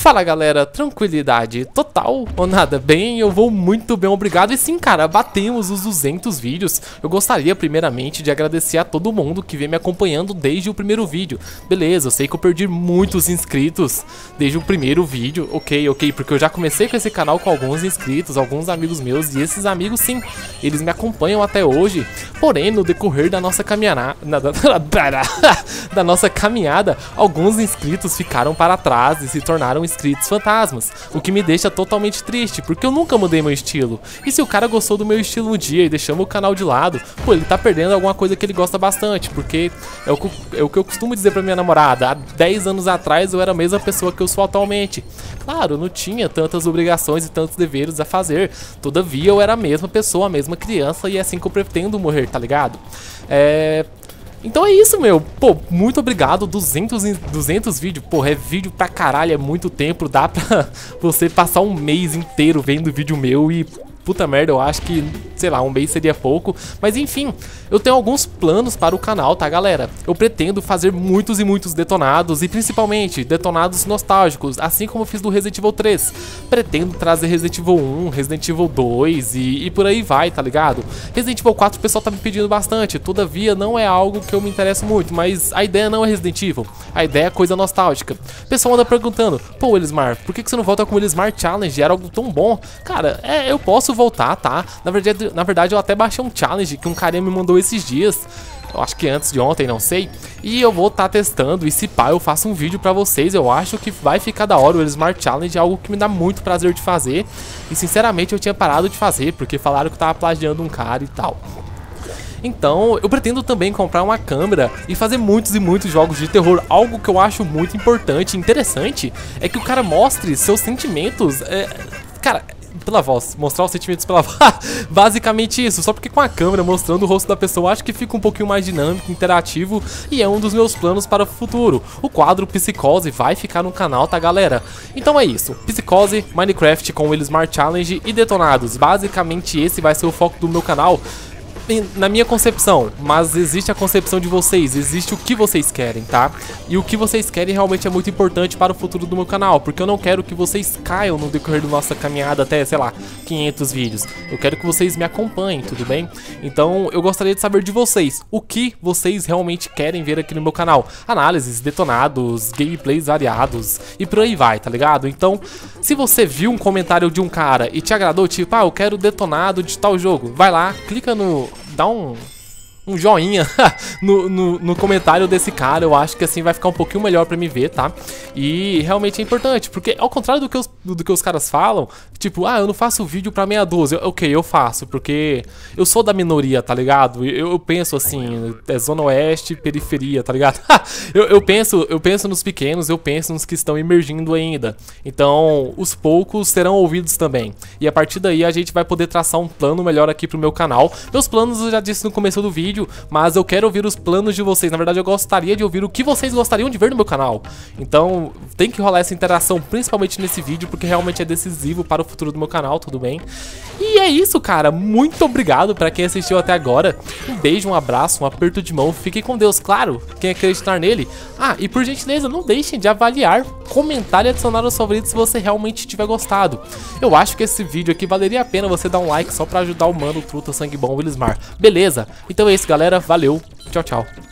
Fala galera, tranquilidade total ou nada? Bem, eu vou muito bem, obrigado. E sim, cara, batemos os 200 vídeos. Eu gostaria primeiramente de agradecer a todo mundo que vem me acompanhando desde o primeiro vídeo. Beleza, eu sei que eu perdi muitos inscritos desde o primeiro vídeo, ok, ok, porque eu já comecei com esse canal com alguns inscritos, alguns amigos meus, e esses amigos sim, eles me acompanham até hoje. Porém, no decorrer da nossa caminhada, da nossa caminhada, alguns inscritos ficaram para trás e se tornaram inscritos fantasmas, o que me deixa totalmente triste, porque eu nunca mudei meu estilo. E se o cara gostou do meu estilo um dia e deixou meu canal de lado, pô, ele tá perdendo alguma coisa que ele gosta bastante, porque é o, que, é o que eu costumo dizer pra minha namorada, há 10 anos atrás eu era a mesma pessoa que eu sou atualmente. Claro, eu não tinha tantas obrigações e tantos deveres a fazer, todavia eu era a mesma pessoa, a mesma criança e é assim que eu pretendo morrer, tá ligado? É... Então é isso, meu. Pô, muito obrigado. 200, 200 vídeos. Pô, é vídeo pra caralho. É muito tempo. Dá pra você passar um mês inteiro vendo vídeo meu e puta merda, eu acho que, sei lá, um mês seria pouco. Mas enfim, eu tenho alguns planos para o canal, tá, galera? Eu pretendo fazer muitos e muitos detonados, e principalmente detonados nostálgicos, assim como eu fiz do Resident Evil 3. Pretendo trazer Resident Evil 1, Resident Evil 2 e, e por aí vai, tá ligado? Resident Evil 4 o pessoal tá me pedindo bastante, todavia não é algo que eu me interesso muito, mas a ideia não é Resident Evil, a ideia é coisa nostálgica. O pessoal anda perguntando, pô, Elismar, por que, que você não volta com o Elismar Challenge? Era algo tão bom. Cara, é, eu posso voltar, tá? Na verdade, na verdade, eu até baixei um challenge que um carinha me mandou esses dias. Eu acho que antes de ontem, não sei. E eu vou estar tá testando. E se pá, eu faço um vídeo pra vocês. Eu acho que vai ficar da hora. O Smart Challenge é algo que me dá muito prazer de fazer. E sinceramente eu tinha parado de fazer. Porque falaram que eu tava plagiando um cara e tal. Então, eu pretendo também comprar uma câmera e fazer muitos e muitos jogos de terror. Algo que eu acho muito importante e interessante é que o cara mostre seus sentimentos. É... Cara, pela voz, mostrar os sentimentos pela voz. Basicamente isso, só porque com a câmera mostrando o rosto da pessoa, acho que fica um pouquinho mais dinâmico, interativo e é um dos meus planos para o futuro. O quadro Psicose vai ficar no canal, tá galera? Então é isso, Psicose, Minecraft com o Smart Challenge e Detonados. Basicamente esse vai ser o foco do meu canal na minha concepção, mas existe a concepção de vocês, existe o que vocês querem, tá? E o que vocês querem realmente é muito importante para o futuro do meu canal, porque eu não quero que vocês caiam no decorrer da nossa caminhada até, sei lá, 500 vídeos. Eu quero que vocês me acompanhem, tudo bem? Então, eu gostaria de saber de vocês, o que vocês realmente querem ver aqui no meu canal. Análises, detonados, gameplays variados e por aí vai, tá ligado? Então, se você viu um comentário de um cara e te agradou, tipo, ah, eu quero detonado de tal jogo, vai lá, clica no dá um, um joinha no, no, no, comentário desse cara. Eu acho que assim vai ficar um pouquinho melhor pra me ver, tá? E realmente é importante, porque ao contrário do que os, do que os caras falam, tipo, ah, eu não faço vídeo pra meia dúzia. Ok, eu faço, porque eu sou da minoria, tá ligado? Eu, eu penso assim, é zona oeste, periferia, tá ligado? eu, eu, penso, eu penso nos pequenos, eu penso nos que estão emergindo ainda. Então, os poucos serão ouvidos também. E a partir daí a gente vai poder traçar um plano melhor aqui pro meu canal. Meus planos eu já disse no começo do vídeo, mas eu quero ouvir os planos de vocês. Na verdade, eu gostaria de ouvir o que vocês gostariam de ver no meu canal. Então, tem que rolar essa interação, principalmente nesse vídeo, porque realmente é decisivo para o futuro do meu canal, tudo bem? E é isso, cara. Muito obrigado para quem assistiu até agora. Um beijo, um abraço, um aperto de mão. Fiquem com Deus, claro. Quem acreditar nele. Ah, e por gentileza, não deixem de avaliar, comentar e adicionar os favoritos se você realmente tiver gostado. Eu acho que esse vídeo aqui valeria a pena você dar um like só para ajudar o mano, o truta, sangue bom, Willismar. Beleza? Então é isso, galera. Valeu. Tchau, tchau.